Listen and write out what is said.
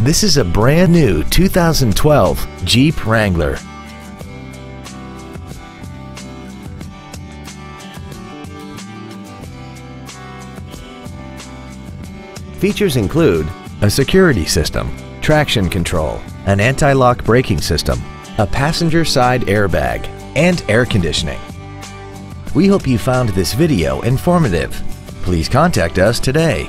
This is a brand new 2012 Jeep Wrangler. Features include a security system, traction control, an anti-lock braking system, a passenger side airbag, and air conditioning. We hope you found this video informative. Please contact us today.